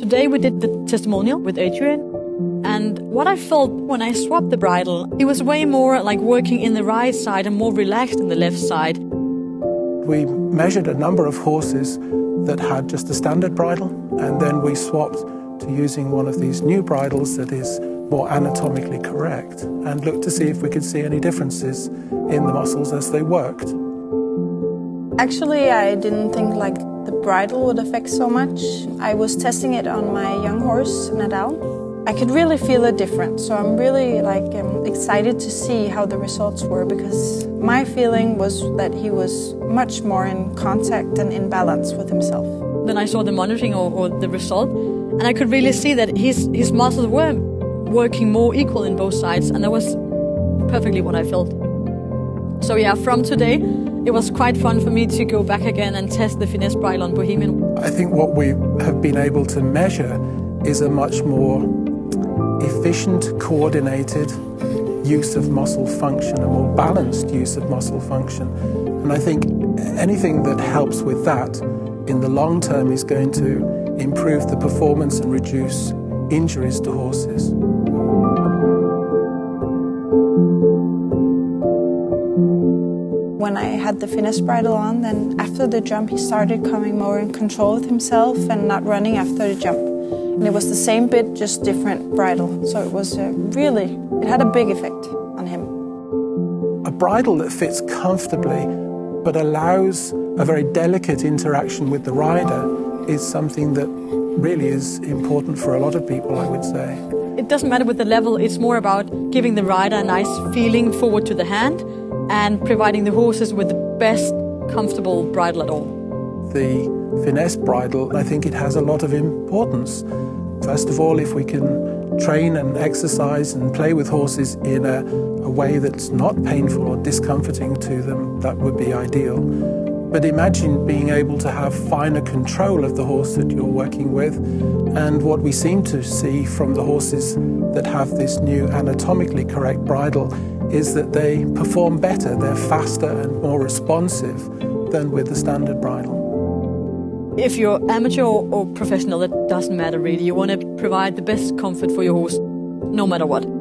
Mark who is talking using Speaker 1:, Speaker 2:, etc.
Speaker 1: Today we did the testimonial with Adrian, and what I felt when I swapped the bridle, it was way more like working in the right side and more relaxed in the left side.
Speaker 2: We measured a number of horses that had just a standard bridle, and then we swapped to using one of these new bridles that is more anatomically correct and looked to see if we could see any differences in the muscles as they worked.
Speaker 3: Actually, I didn't think like the bridle would affect so much. I was testing it on my young horse, Nadal. I could really feel a difference, so I'm really like um, excited to see how the results were because my feeling was that he was much more in contact and in balance with himself.
Speaker 1: Then I saw the monitoring or, or the result, and I could really see that his his muscles were working more equal in both sides, and that was perfectly what I felt. So yeah, from today, it was quite fun for me to go back again and test the finesse bridle on Bohemian.
Speaker 2: I think what we have been able to measure is a much more efficient, coordinated use of muscle function, a more balanced use of muscle function. And I think anything that helps with that in the long term is going to improve the performance and reduce injuries to horses.
Speaker 3: When I had the finesse bridle on, then after the jump he started coming more in control of himself and not running after the jump. And it was the same bit, just different bridle. So it was uh, really, it had a big effect on him.
Speaker 2: A bridle that fits comfortably but allows a very delicate interaction with the rider is something that really is important for a lot of people, I would say.
Speaker 1: It doesn't matter with the level, it's more about giving the rider a nice feeling forward to the hand and providing the horses with the best comfortable bridle at all.
Speaker 2: The finesse bridle, I think it has a lot of importance. First of all, if we can train and exercise and play with horses in a, a way that's not painful or discomforting to them, that would be ideal. But imagine being able to have finer control of the horse that you're working with. And what we seem to see from the horses that have this new anatomically correct bridle is that they perform better, they're faster and more responsive than with the standard bridle.
Speaker 1: If you're amateur or professional, it doesn't matter really. You want to provide the best comfort for your horse, no matter what.